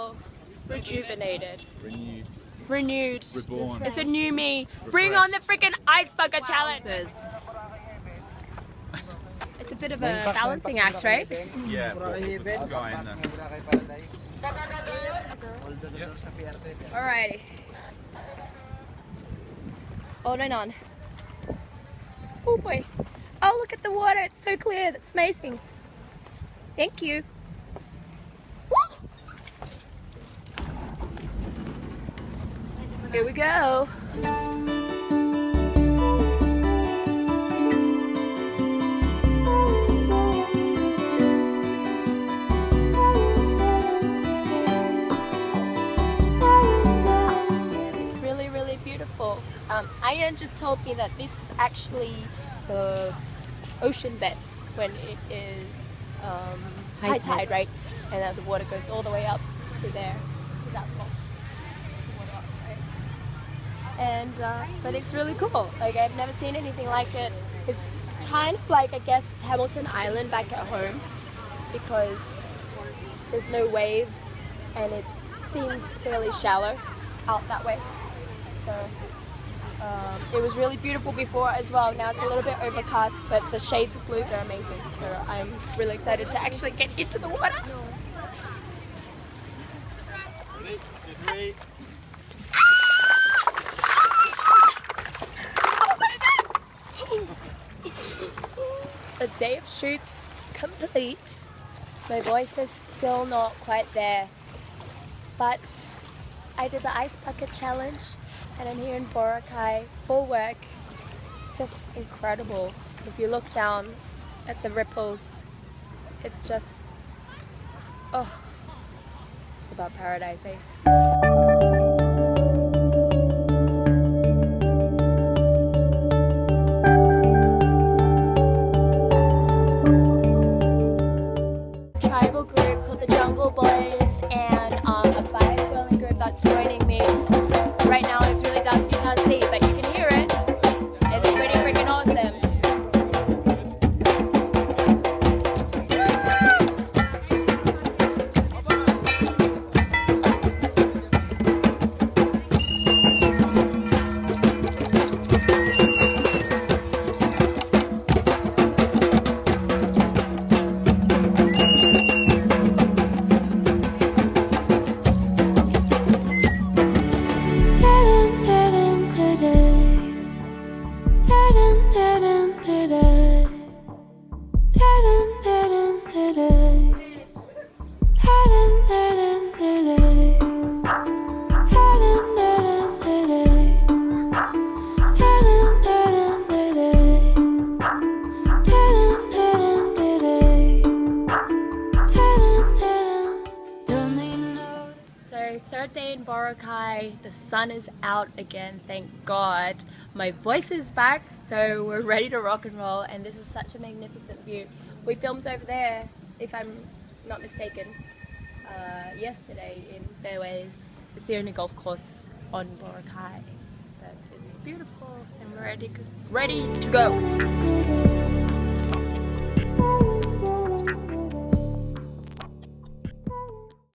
Feel rejuvenated, Renewed, renewed. reborn. It's a new me. Bring on the freaking ice bucket challenge. It's a bit of a balancing act, right? Yeah, but this guy in there. Alrighty. Holding on. Oh boy. Oh, look at the water. It's so clear. That's amazing. Thank you. Here we go. It's really, really beautiful. Um, Ayan just told me that this is actually the ocean bed when it is um, high, tide, right? And that the water goes all the way up to there, to that box. And uh, but it's really cool. Like I've never seen anything like it. It's kind of like I guess Hamilton Island back at home because there's no waves and it seems fairly shallow out that way. So um, it was really beautiful before as well. Now it's a little bit overcast, but the shades of blues are amazing. So I'm really excited to actually get into the water. The day of shoots complete. My voice is still not quite there, but I did the ice bucket challenge and I'm here in Boracay for work. It's just incredible. If you look down at the ripples, it's just, oh, about paradise, eh? Joining third day in Boracay, the sun is out again, thank God. My voice is back, so we're ready to rock and roll and this is such a magnificent view. We filmed over there, if I'm not mistaken, uh, yesterday in Fairways. It's the only golf course on Boracay. But it's beautiful and we're ready, ready to go.